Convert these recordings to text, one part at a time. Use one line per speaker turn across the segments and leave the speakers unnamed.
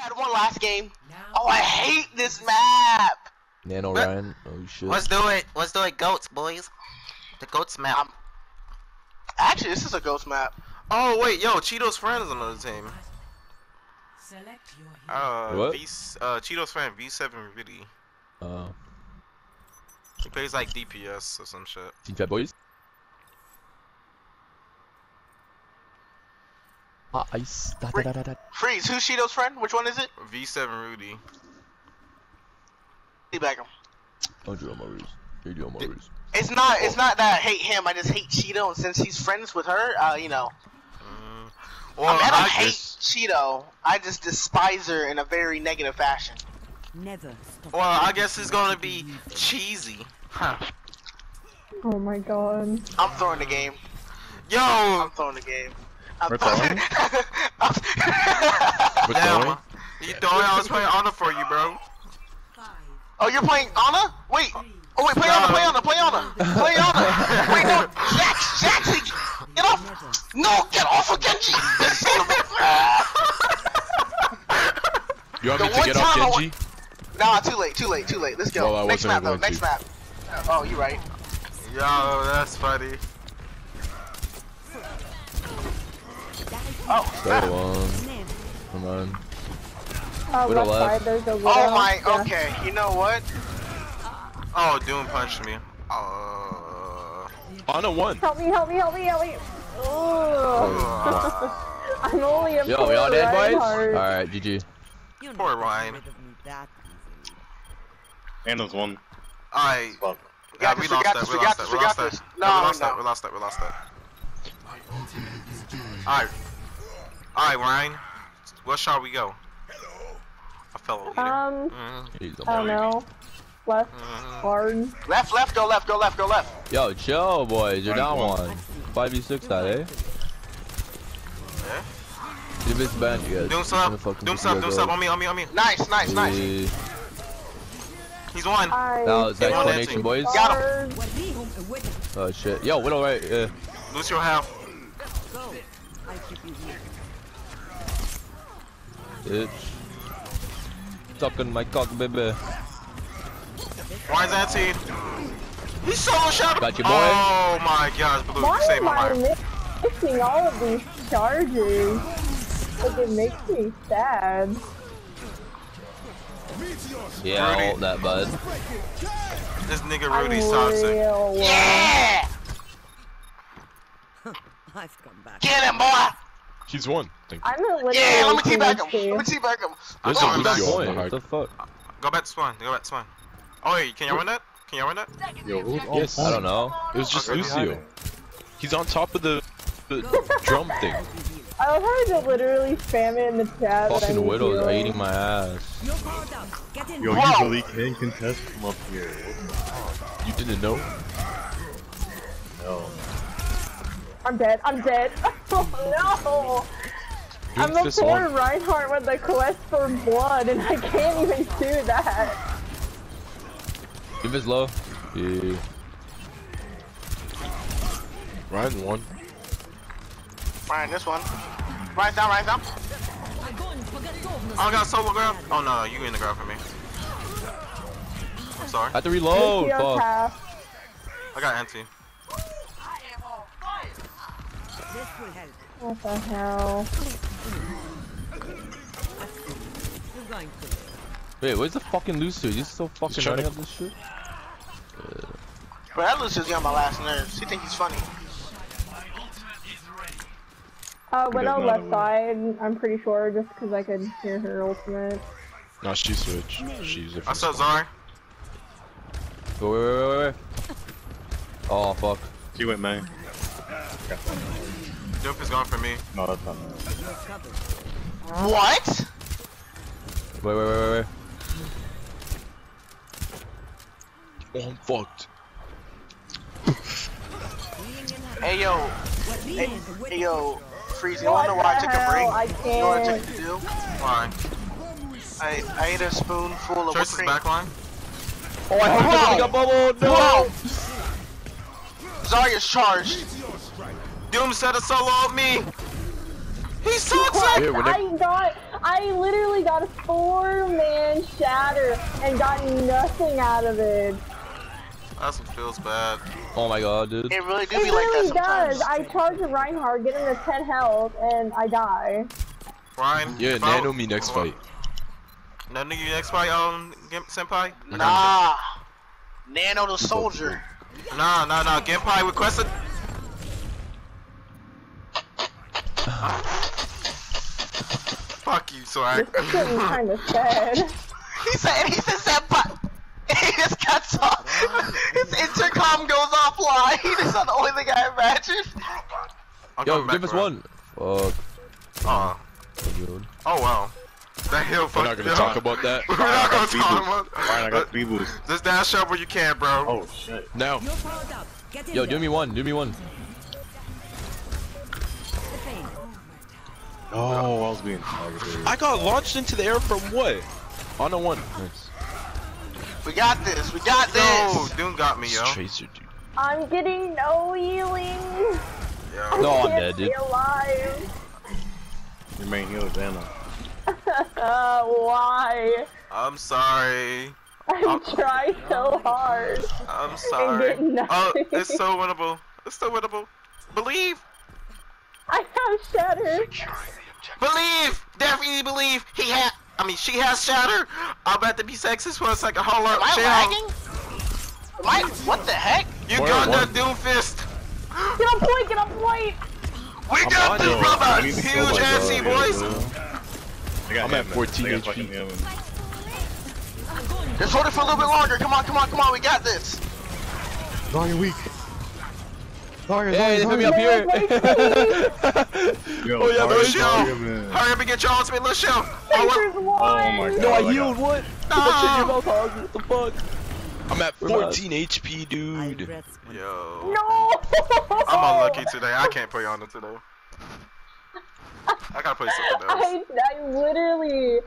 had one last game. Oh, I hate this map.
Nano
What?
Ryan. Oh shit.
Let's do it. Let's do it, goats, boys. The goats map.
Um, Actually, this is a ghost map.
oh wait, yo, Cheeto's friend is on the team.
Select your hero.
Uh,
What?
V, uh, Cheeto's friend V7 really.
Uh,
He plays like DPS or some shit.
Team Fat Boys. Ah, ice. Da, da, da, da, da.
Freeze. Who's Shido's friend? Which one is it?
V7 Rudy.
He back him.
Don't do Maurice. You do Maurice.
It's not. It's not that I hate him. I just hate Cheeto, and since he's friends with her, uh, you know.
Mm. Well,
I, mean, I don't
I
hate
guess-
Cheeto. I just despise her in a very negative fashion.
Never stop.
Well, I guess it's gonna be cheesy. Huh.
Oh my god.
I'm throwing the game.
Yo,
I'm throwing the game. I'm
We're
throwing.
We're
damn.
throwing?
You throwing? I was playing honor for you, bro.
Oh, you're playing Ana? Wait. Oh wait, play Ana, play Ana, play Ana, play Ana. Wait, no, Jax, Jax, get off.
never.
No, get off of Genji. Son of a-
You want
The
me to get off
time I
Genji?
Nah, too late, too late, too late. Let's go.
Well,
next
wasn't
map though. Next
to.
map. Oh, you right.
Yo, that's funny.
Uh,
Widow
left
left.
side, there's a widow.
Oh my.
Yeah.
Okay. You know what?
Oh, Doom punched me. Uh,
On a one.
Help me, help me, help me, help me. Ugh. I'm only a
Yo,
poor
we all dead, boys? Alright, GG.
You're
Poor Ryan.
rid of me that easily.
Ana's one.
Alright.
Fuck.
We
Yeah,
got
we
this. We
lost
got
that.
this.
We
We got
lost
this.
that.
We
We
got
lost that.
this.
No,
No,
we lost that. We lost that. We lost that. Alright. Alright, Ryan. What shall we go? A fellow leader.
Um,
He's a
I don't know. Left,
mhm.
hard.
Left, left, go left, go left, go left.
Yo, chill, boys. You're
Right,
down
one.
one. 5v6 that, eh?
Yeah.
Give this band, you guys.
Doom
I'm
sub.
gonna fucking
Doom
pick
sub. Doom sub. On me. On me. On me.
Nice, nice, nice.
Yeah.
He's one.
I
That was
Get
nice
that
coordination, boys.
Got him.
hard.
What we home awaiting.
Oh shit. Yo, Widow right. Yeah.
Lose your health.
Go. I keep you here.
Bitch. Sucking my cock, baby.
Ryan's anti. He's solo shot.
Got you, boy.
Oh my gosh, Blue.
Why
You saved
am
my
I
life.
missing all of these charges? Like, it makes me sad.
Yeah,
Rudy.
all that, bud.
This nigga
I'm
Rudy's toxic.
Yeah.
I've come back.
Get him, boy.
He's one. Thank you.
I'm a little
Yeah. Let me
too
teabag him. Let me
too.
teabag him.
There's
Oh,
a
I'm back.
Lucio
Point. What the fuck?
Go back to spawn. Go back to spawn. Oh wait, can you run that? Can you run that?
Yo, who's Yes.
I don't know.
It was just
Okay.
Lucio. He's on top of the, the drum thing.
I love how I literally spam it in the chat.
Fucking widows are eating my ass.
You're powered up. Get in.
Yo,
Whoa.
usually can contest from up here. You didn't know? No.
I'm dead. I'm dead. Oh no! I'm a poor
one.
Reinhardt with the quest for blood, and I can't even do that.
Give us low. Yeah.
Ryan one.
Ryan, this one. Ryan down, Ryan down.
Oh, I got solo grab. Oh no, you in the grab for me. I'm sorry.
I have to reload.
Lucio
Fuck.
I got anti.
This will help.
What the hell?
You're going to.
Wait, where's the fucking Lucio? You so fucking
trying
running
to-
up this shit?
Bro, that Lucio's on my last nerves. He think he's funny.
Uh, Widow
not
left
a-
side, I'm pretty sure, just because I could hear her ultimate.
No, she switched. She's a
I saw Zari.
Wait, wait, wait, wait, wait. Oh, fuck.
She went main.
Doof is gone for me.
No, that's not.
You're.
What?
Wait, wait, wait, wait, wait.
Oh, I'm fucked.
Hey yo, hey, hey yo, Freeze. You wanna watch
What the
a break?
hell? I
You know what I
can't.
took to do?
Why?
I I ate a spoonful of
Choice
whipped
is
cream.
backline.
Oh, I
Whoa!
fucking got bubbled. No.
Whoa! Zarya's charged.
Doom set a solo of me. He's toxic.
Here, when
I got, I literally got a four-man shatter and got nothing out of it.
That feels bad.
Oh my god, dude.
It really do
It
be like that sometimes.
does. I charge a Reinhardt, get him to 10 health, and I die.
Ryan.
Yeah,
if I-
nano me next fight.
Nano you next fight, um, Gimp Senpai?
Nah. Nano the soldier.
Nah, nah, nah. Genpai requested. Fuck you, Swag.
This is getting kind of sad.
He said, he said, but He just cuts off. His intercom goes offline. That's not the only thing I imagined.
I'm
Yo,
coming back
give us
around.
one. Fuck.
Aw.
dude.
Oh, wow. That hill
We're not gonna talk about that.
We're not gonna talk
boosts.
about
Fine, I got uh, three boosts.
Just dash up where you can, bro.
Oh shit.
Now.
You're powered up. Get in
Yo, do me one, do me one.
Oh, I was being targeted.
I got launched into the air from what? On a one.
Nice.
We got this. We got
No,
this.
Doom got me, yo.
Tracer, dude.
I'm getting no healing.
Yo.
No,
I
I'm
can't
dead, dude.
stay alive.
Your main heal is Ana.
Uh, why?
I'm sorry.
I tried so hard.
I'm sorry.
get nothing.
Oh, it's so winnable. It's so winnable. Believe.
I have shatter.
Believe. Definitely believe. He had. I mean, she has shatter. I'm about to be sexist for a second. Hold up.
Am I
Chill.
lagging? Am I? What the heck?
You
One
got
on
that
one.
Doom fist.
Get on point, get on point!
We
I'm
got
on
this,
it.
brother.
I need to kill
Huge
my
ass
dog,
boys.
I got
I'm at 14 HP.
fucking him.
Just hold it for a little bit longer. Come on, come on, come on. We got this.
Zarya weak. Zarya,
Hey, they put me up here.
Yo,
Oh, yeah,
Zarya,
there
is
Zarya,
Hurry up and get your ultimate, little show. Oh,
Tracer's
what?
one!
Oh my god.
No, I healed what? What's in your mouth, hog? What the fuck?
I'm at
We're
14 HP, dude.
Yo.
No!
I'm unlucky today. I can't play on it today. I gotta play something else.
I, I literally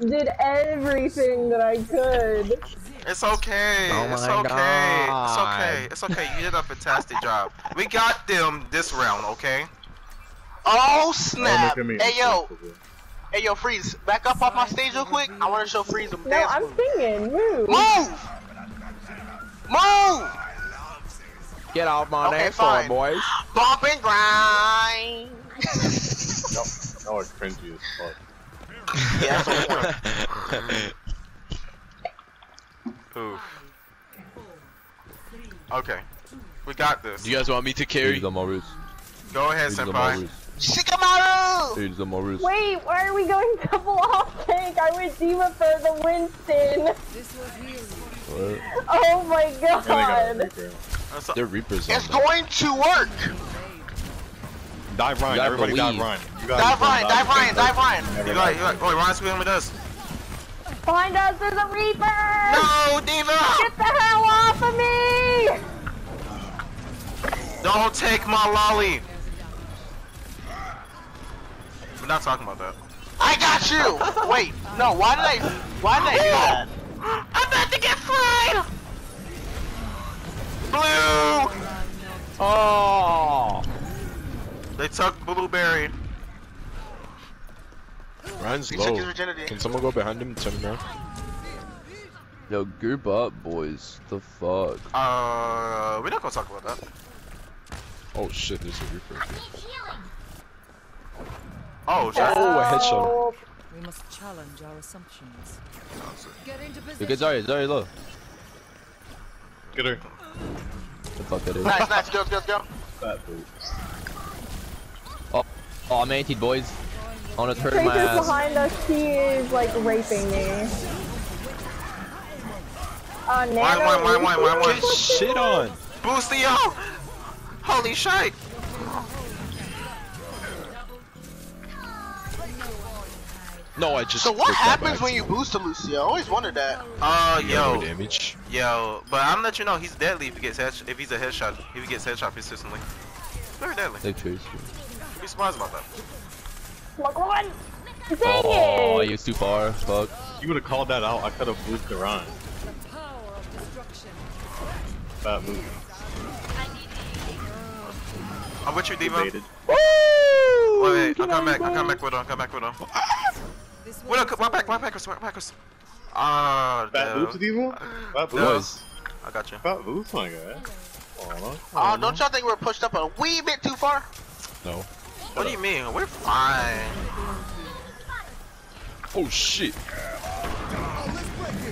did everything that I could.
It's okay.
Oh
it's okay.
God.
It's okay. It's okay. You did a fantastic job. We got them this round, okay?
Oh
Oh,
snap!
look at me.
Hey yo, hey yo, freeze! Back up off my stage real quick. I want to show freeze some
No, I'm
moves.
singing. Move!
Move! Move!
Get off my
Okay,
dance floor,
fine.
boys.
Bump and grind.
Y'all are cringy as fuck.
yeah, that's on point.
Oof. Okay. We got this.
Do you guys want me to carry?
Use.
Go ahead,
Use
Senpai.
Shikamaru!
Use the Morus.
Wait, why are we going double off tank? I went D.Va for the Winston.
this was real.
What?
Oh my
And they got a
god.
Reaper.
That's a-
They're Reapers
It's going to work.
Dive Ryan,
You gotta
everybody dive
believe.
Ryan. You guys
Dive
don't
Ryan, dive Ryan, dive Ryan.
You got, you got, oh, Ryan's with us.
Find us, there's a Reaper!
No, D.Va!
Get the hell off of me!
Don't take my lolly. We're not talking about that.
I got you. Wait, no. Why did I? Why did I do that?
I'm about to get fried! Blue!
Oh!
They took Blueberry.
Ryan's
He took
low. Can someone go behind him and turn him around?
Yo, group up, boys. The fuck?
Uh, we're not gonna talk about that.
Oh shit, there's a Reaper.
Oh, shit.
Oh, a headshot.
We must challenge our assumptions. Get into
Yo,
position.
get Zarya, Zarya low.
Get her.
The fuck that is.
Nice, nice. Go, go, go.
Fat boots.
Oh, I'm anti boys. I wanna turn my ass.
behind us, he is like raping me. Uh, Nano.
Why, why, why, why, why, why?
Get shit on!
Boost the yo! Holy shit!
No, I just.
So what
clicked that by
happens when you
accident.
boost to Lucio? I always wondered that.
Uh,
You got
yo,
more damage.
yo, but I'm let you know he's deadly if he gets head if he's a headshot if he gets headshot consistently. Very deadly.
They chase you.
Be surprised about that.
Come on! Dang
Oh,
it!
he was too far. Fuck.
You would have called that out. I could have boosted Ryan.
The power of destruction.
Fat move.
I'm with you, D.Va. Wait,
Baited.
wait, I'll come back. I'll come back with him. I'll come back with him.
This
Wait,
one
no, my back, my back, my back. Ah,
Fat
no.
boots, Devo? Fat
No.
boots?
I got you.
Fat boots, my guy. Oh, no.
Oh, don't y'all think we're pushed up a wee bit too far?
No.
What do you mean? We're fine.
Oh shit.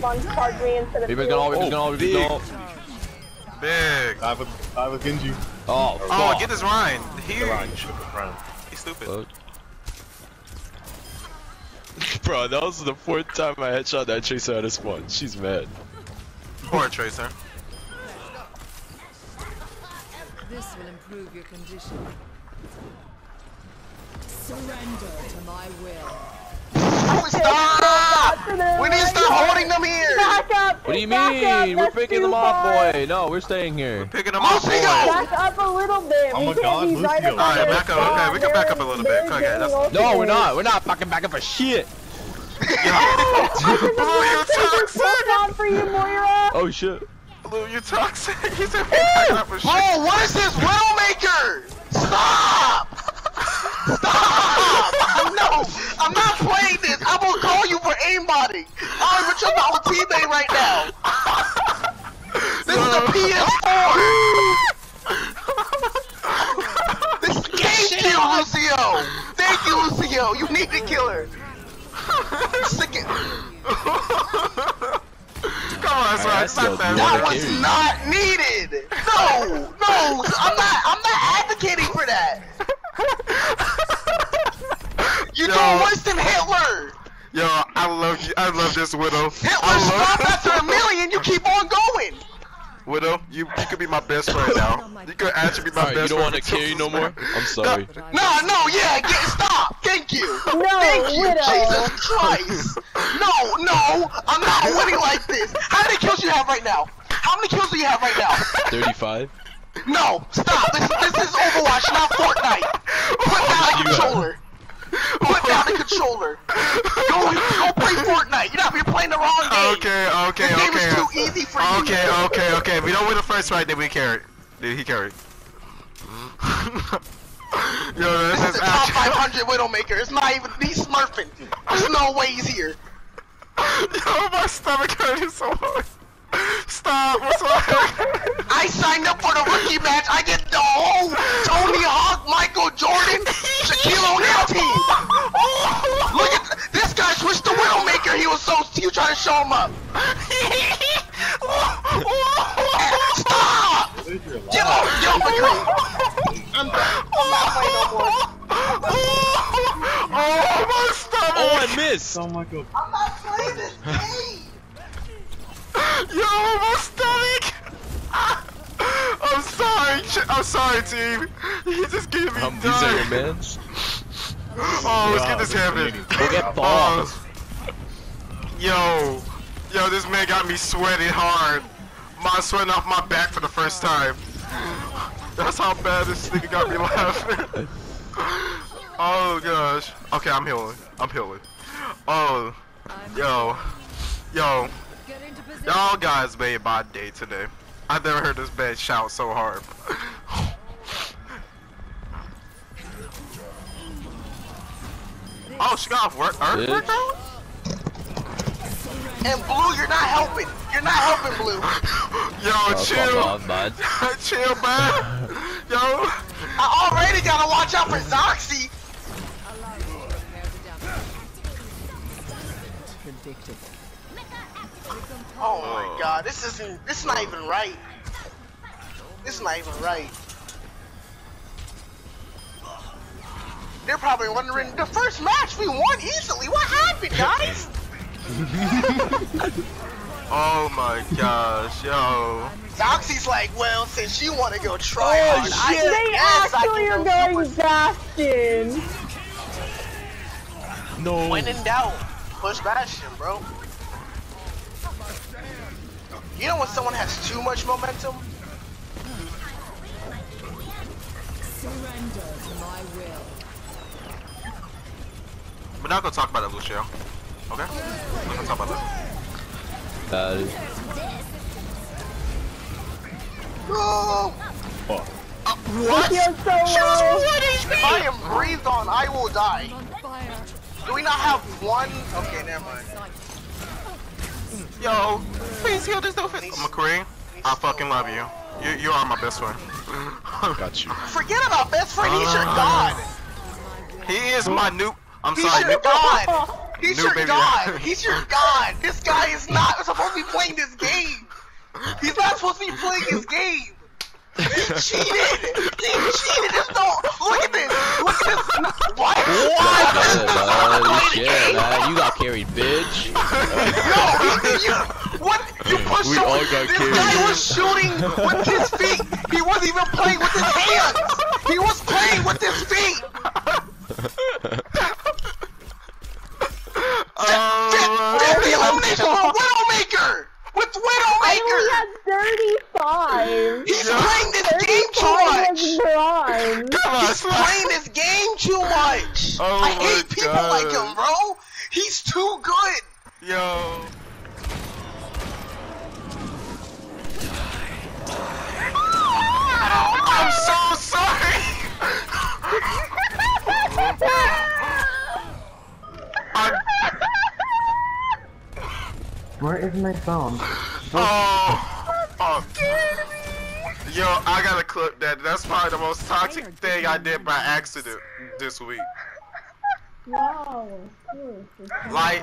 One charge me into the
Reaper's
field.
gonna, Reaper's
Oh,
gonna, Reaper's
big.
gonna.
Big.
I have a, I have a Genji.
Oh,
Oh,
fuck.
get this Ryan. He,
The line, shoot the front.
he's stupid.
Fuck.
Bro, that was the fourth time I headshot that Tracer out of spawn. She's mad.
Poor Tracer.
This will improve your condition. Surrender to my will.
Oh, stop! We need to stop holding them here!
Back up!
What do you
back
mean? We're picking them up, boy. No, we're staying here.
We're Picking them up, boy.
Back up a little bit.
Oh
we
my
can't
God,
be right
Lucio.
Alright, back up, okay,
spot.
we can back
They're-
up a little bit.
they're
Okay, that's-
No, we're not. We're not fucking backing for shit.
Blue, you toxic!
Look for you, Moira!
Oh shit.
Blue, you're toxic. He said picking up for shit.
Bro, what is this Widowmaker? Stop! Stop! No, I'm not playing this. I'm gonna call you for aimbotting. I don't even trust my own teammate right now. This is a PS4. this is game kill, Lucio. Thank you, Lucio. You need to kill her. Sick it.
Come on, son.
I
Stop
still
that.
do
That was
carry
not needed. No, no, I'm not. I'm not advocating for that. You're
Yo.
doing worse than Hitler.
Yo, I love you. I love this widow.
Hitler
I
stopped after a million. You keep on going.
Widow, you you could be my best friend now. Oh you could actually be my
Alright, you don't
friend.
want to carry no more? I'm sorry.
But
No, no, yeah, get stop. Thank you.
No,
Thank you,
Widow.
Jesus Christ. No, no, I'm not winning like this. How many kills do you have right now? How many kills do you have right now?
35?
No, stop. This, this is Overwatch, not Fortnite. Put down the
You
controller. Put down the controller. Go, go play Fortnite. You're not. You're playing the wrong game.
Okay, okay,
This game
okay.
is too easy for you.
Okay, okay, okay. If we don't win the first fight, then we carry. Then he carried. Yo, this
This is
is
the top 500 Widowmaker. It's not even. He's smurfing. There's no way he's here.
Yo, my stomach hurting so hard. Stop! What's wrong?
I signed up for the rookie match. I get the whole Tony Hawk, Michael Jordan, Shaquille O'Neal team. Look at this guy switched to Widowmaker. He was so you trying to show him up. Stop!
What is your life?
Get off, get off the screen. I'm done. I'm not playing no more.
Oh, my stomach!
Oh, I missed!
Oh my god.
I'm not playing this game.
Yo, my stomach! I'm sorry, I'm sorry, team. You just gave me
Um, these are your mans?
Oh, let's get this happening.
We'll get
Oh,
balls.
yo, yo, this man got me sweating hard. My sweating off my back for the first time. That's how bad this nigga got me laughing. oh gosh. Okay, I'm healing. I'm healing. Oh, yo, yo,
get into position.
Y'all guys made my day today. I've never heard this man shout so hard. oh, she got off work. Earth
Bitch.
workout?
And Blue, you're not helping. You're not helping, Blue.
Yo,
Oh,
chill.
off, bud.
chill, man. Yo.
I already gotta watch out for Zoxy.
Allow me to repair the damage. Predictable.
Oh my oh. god, this isn't. This is not even right. This is not even right. They're probably wondering the first match we won easily. What happened, guys?
Oh my gosh, yo.
Zoxy's like, well, since you want to go try
Oh,
hard, I
shit.
They
guess I
actually
can
are going Bastion.
No.
When in doubt, push Bastion, bro. You know when someone has too much momentum?
Surrender to my will.
We're not gonna talk about that, Lucio. Okay? We're not gonna talk about that.
Uh,
Oh,
Fuck.
what?
Feels so low.
If I am breathed on, I will die.
I'm on fire.
Do we not have one? Okay, never mind.
Yo, please heal this doofus. McCree, I fucking love you. You you are my best friend.
Got you.
Forget about best friend. He's your ah. god.
he is my new. I'm
He's
sorry.
your god. He's
New
your god. He's your god. This guy is not supposed to be playing this game. He's not supposed to be playing his game. He cheated. He cheated. There's no. Look at this. Look at this. What? What?
man. Oh, shit, man. You got carried, bitch.
No, he, you, what? You pushed
We all got
This
carried.
guy was shooting with his feet. He wasn't even playing with his hands. He was playing with his feet.
Oh,
Fifty elimination with Widowmaker. With
I
Widowmaker.
only had 35.
He's playing this game too much.
come on,
He's playing this game too much.
Oh
I
my
hate people like him, bro. He's too good.
Yo. I'm so sorry. I'm,
Where is my phone?
oh, oh. Yo, I gotta clip that. That's probably the most toxic thing I did by accident this week.
Wow. Yes,
Like,